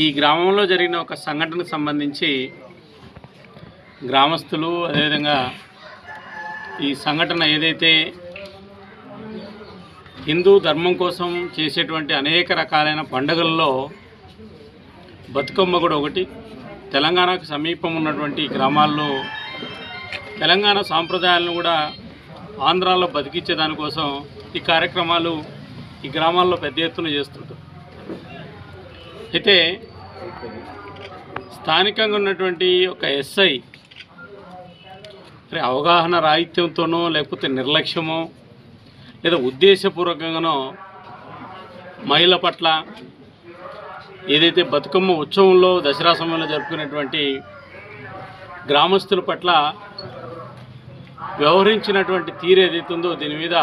ఈ గ్రామంలో జరిగిన ఒక సంఘటనకు సంబంధించి గ్రామస్తులు అదేవిధంగా ఈ సంఘటన ఏదైతే హిందూ ధర్మం కోసం చేసేటువంటి అనేక రకాలైన పండుగల్లో బతుకమ్మ కూడా ఒకటి తెలంగాణకు సమీపం ఉన్నటువంటి గ్రామాల్లో తెలంగాణ సాంప్రదాయాలను కూడా ఆంధ్రాలో బతికించే దానికోసం ఈ కార్యక్రమాలు ఈ గ్రామాల్లో పెద్ద ఎత్తున చేస్తుంటారు. అయితే స్థానికంగా ఉన్నటువంటి ఒక ఎస్ఐ అవగాహన రాహిత్యంతోనో లేకపోతే నిర్లక్ష్యమో లేదా ఉద్దేశపూర్వకంగానో మహిళ పట్ల ఏదైతే బతుకమ్మ ఉత్సవంలో దసరా సమయంలో జరుపుకునేటువంటి గ్రామస్తుల పట్ల వ్యవహరించినటువంటి తీరు ఏదైతే ఉందో దీని మీద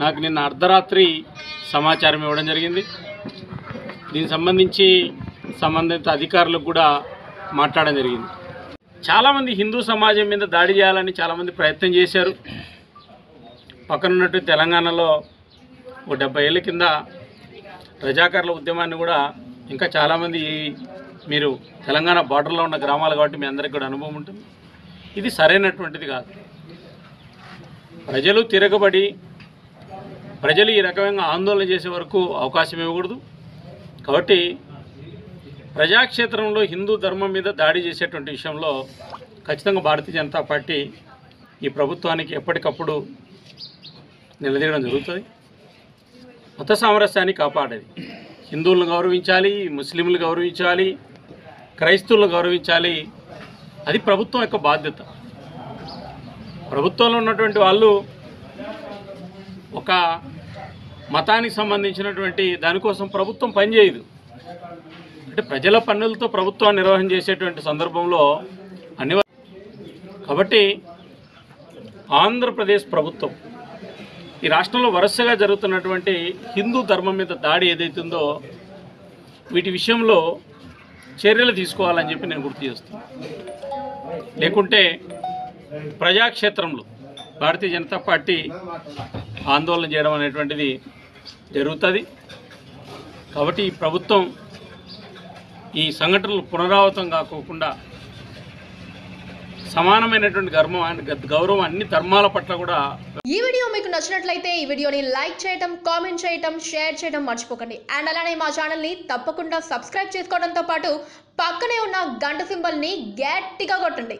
నాకు నిన్న అర్ధరాత్రి సమాచారం ఇవ్వడం జరిగింది. దీనికి సంబంధించి సంబంధిత అధికారులకు కూడా మాట్లాడడం జరిగింది. చాలామంది హిందూ సమాజం మీద దాడి చేయాలని చాలామంది ప్రయత్నం చేశారు. పక్కనున్నట్టు తెలంగాణలో ఒక డెబ్బై ఏళ్ళ కింద రజాకారుల ఉద్యమాన్ని కూడా ఇంకా చాలామంది మీరు తెలంగాణ బార్డర్లో ఉన్న గ్రామాలు కాబట్టి మీ అందరికీ కూడా అనుభవం ఉంటుంది. ఇది సరైనటువంటిది కాదు. ప్రజలు తిరగబడి ప్రజలు ఈ రకమైన ఆందోళన చేసే వరకు అవకాశం ఇవ్వకూడదు. కాబట్టి ప్రజాక్షేత్రంలో హిందూ ధర్మం మీద దాడి చేసేటువంటి విషయంలో ఖచ్చితంగా భారతీయ జనతా పార్టీ ఈ ప్రభుత్వానికి ఎప్పటికప్పుడు నిలదీయడం జరుగుతుంది. మత సామరస్యాన్ని కాపాడేది. హిందువులను గౌరవించాలి ముస్లింలు గౌరవించాలి క్రైస్తవులను గౌరవించాలి అది ప్రభుత్వం యొక్క బాధ్యత. ప్రభుత్వంలో ఉన్నటువంటి వాళ్ళు ఒక మతానికి సంబంధించినటువంటి దానికోసం ప్రభుత్వం పనిచేయదు అంటే ప్రజల పన్నులతో ప్రభుత్వాన్ని నిర్వహణ చేసేటువంటి సందర్భంలో అన్ని కాబట్టి ఆంధ్రప్రదేశ్ ప్రభుత్వం ఈ రాష్ట్రంలో వరుసగా జరుగుతున్నటువంటి హిందూ ధర్మం మీద దాడి ఏదైతుందో వీటి విషయంలో చర్యలు తీసుకోవాలని చెప్పి నేను గుర్తు చేస్తున్నాను లేకుంటే ప్రజాక్షేత్రంలో భారతీయ జనతా పార్టీ ఆందోళన చేయడం అనేటువంటిది జరుగుతుంది. కాబట్టి ఈ ప్రభుత్వం ఈ సంఘటనలు పునరావృతం కాకోకుండా సమానమైనటువంటి గర్వం గౌరవం అన్ని ధర్మాల పట్ల కూడా ఈ వీడియో మీకు నచ్చినట్లయితే ఈ వీడియోని లైక్ చేయటం కామెంట్ చేయటం షేర్ చేయడం మర్చిపోకండి. అండ్ అలానే మా ఛానల్ని తప్పకుండా సబ్స్క్రైబ్ చేసుకోవడంతో పాటు పక్కనే ఉన్న గంట సింబల్ని గట్టిగా కొట్టండి.